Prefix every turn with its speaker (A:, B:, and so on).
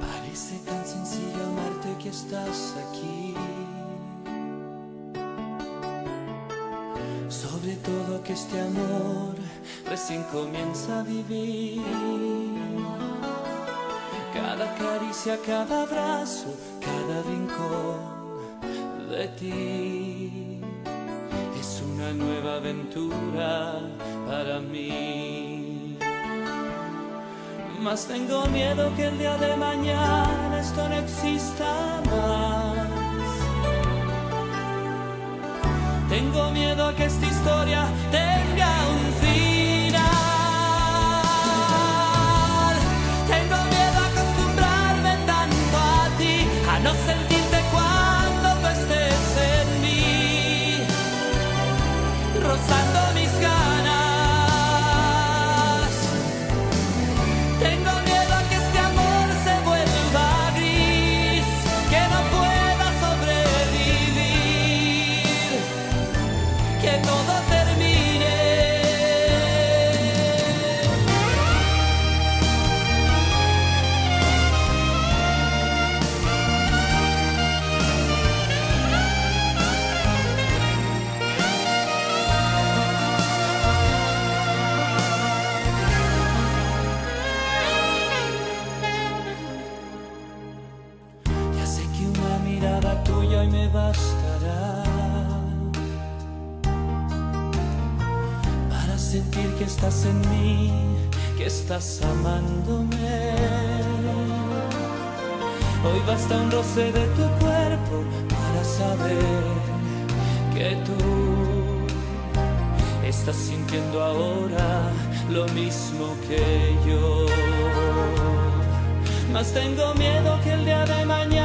A: Parece tan sencillo amarte que estás aquí. Sobre todo que este amor recién comienza a vivir. Cada caricia, cada abrazo, cada rincón de ti es una nueva aventura para mí. Mas tengo miedo que el día de mañana esto no exista más. Tengo miedo a que esta historia tenga hoy me bastará para sentir que estás en mí, que estás amándome. Hoy basta un roce de tu cuerpo para saber que tú estás sintiendo ahora lo mismo que yo. Mas tengo miedo que el día de mañana